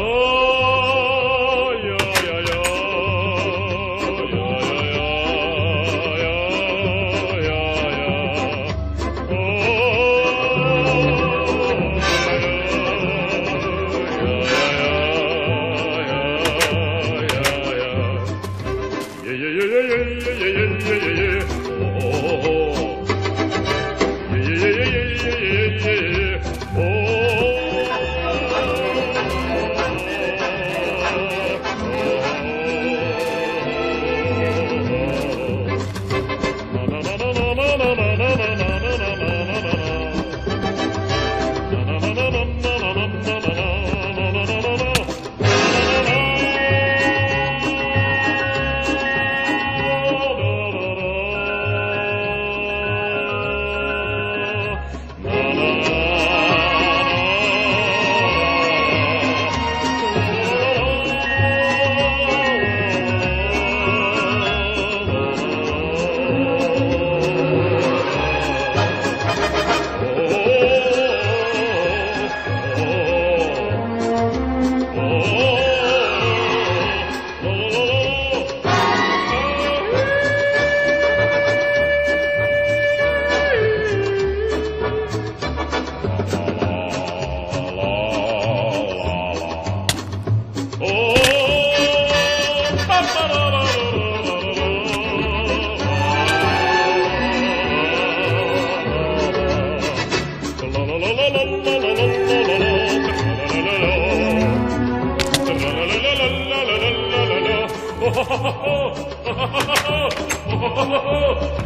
Oh!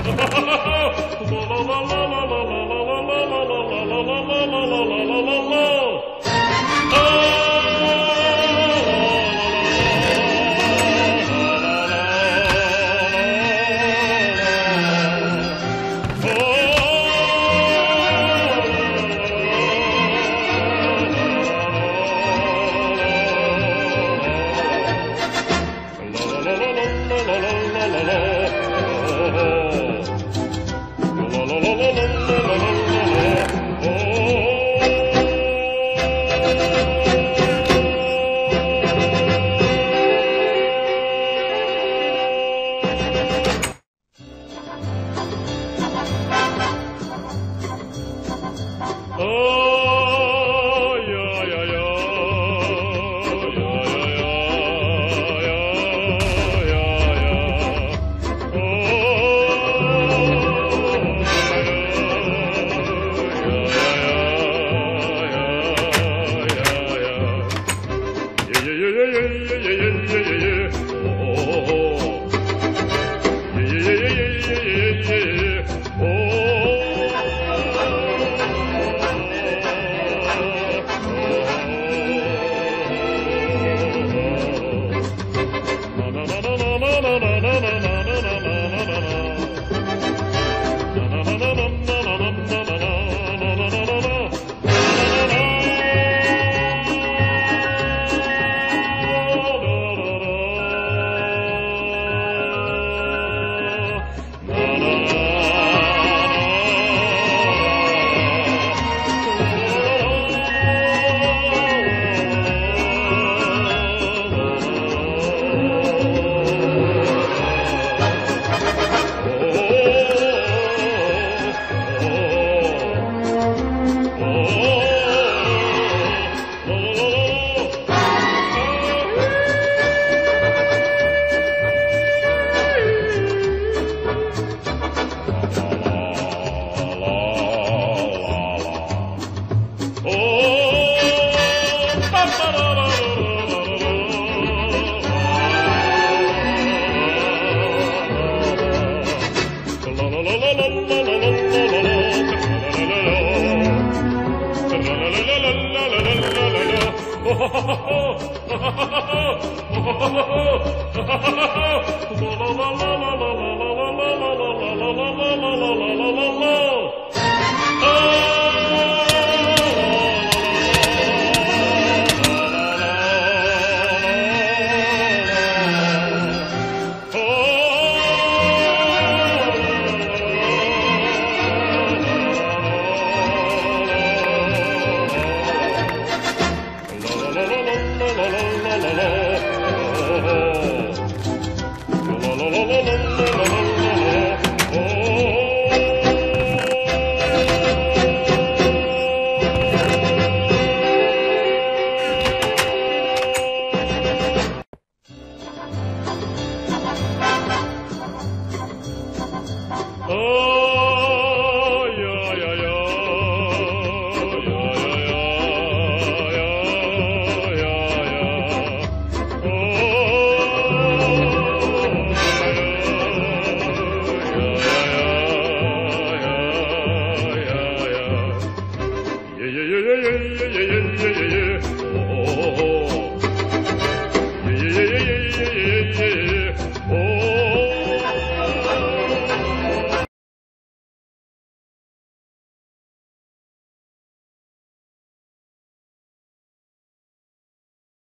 la la la la Oh